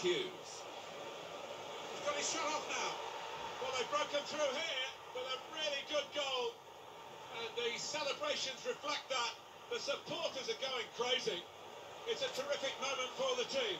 Hughes. He's got his shot off now. Well, they've broken through here with a really good goal. And the celebrations reflect that. The supporters are going crazy. It's a terrific moment for the team.